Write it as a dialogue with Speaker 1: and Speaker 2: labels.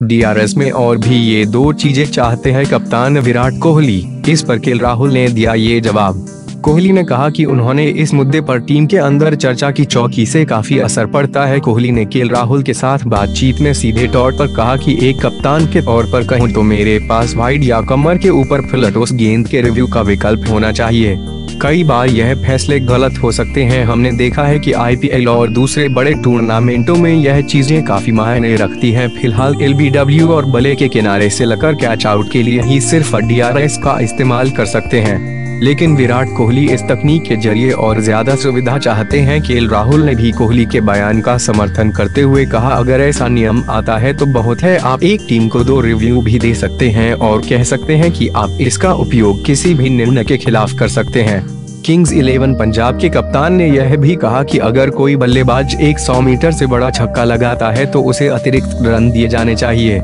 Speaker 1: DRS में और भी ये दो चीज़ें चाहते हैं कप्तान विराट कोहली। इस पर के राहुल ने दिया ये जवाब। कोहली ने कहा कि उन्होंने इस मुद्दे पर टीम के अंदर चर्चा की, चौकी से काफ़ी असर पड़ता है। कोहली ने केल राहुल के साथ बातचीत में सीधे तौर पर कहा कि एक कप्तान के तौर पर कहूँ तो मेरे पास वाइड या कमर के ऊपर फ्लटोस गेंद के रिव्यू का विकल्प होना चाहिए। कई बार यह फैसले गलत हो सकते हैं। हमने देखा है कि आईपीएल और दूसरे बड़े टूर्नामेंटों में यह चीज़ें काफ़ी मायने रखती हैं। फ़िलहाल एलबीडब्ल्यू और बले के किनारे से लकर कैच आउट के लिए ही सिर्फ़ डीआरएस का इस्तेमाल कर सकते हैं। लेकिन विराट कोहली इस तकनीक के ज़रिए और ज़्यादा सुविधा चाहते हैं के राहुल ने भी कोहली के बयान का समर्थन करते हुए कहा, अगर ऐसा नियम आता है तो बहुत है। आप एक टीम को दो रिव्यू भी दे सकते हैं और कह सकते हैं कि आप इसका उपयोग किसी भी निर्णय के खिलाफ कर सकते हैं। किंग्स इलेवन पंजाब के कप्तान ने यह भी कहा कि अगर कोई बल्लेबाज 100 मीटर से बड़ा छक्का लगाता है तो उसे अतिरिक्त रन दिए जाने चाहिए।